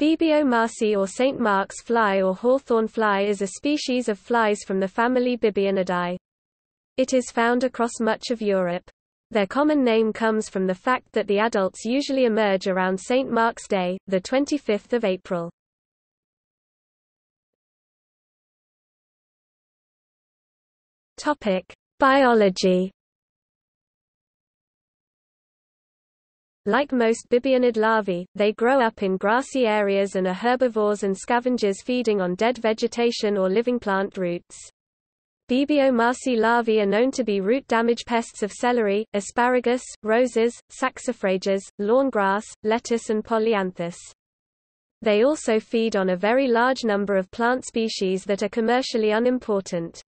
Bibio marci or St. Mark's fly or hawthorn fly is a species of flies from the family Bibionidae. It is found across much of Europe. Their common name comes from the fact that the adults usually emerge around St. Mark's Day, the 25th of April. Biology Like most bibionid larvae, they grow up in grassy areas and are herbivores and scavengers feeding on dead vegetation or living plant roots. Bibio marci larvae are known to be root damage pests of celery, asparagus, roses, saxifrages, lawn grass, lettuce and polyanthus. They also feed on a very large number of plant species that are commercially unimportant.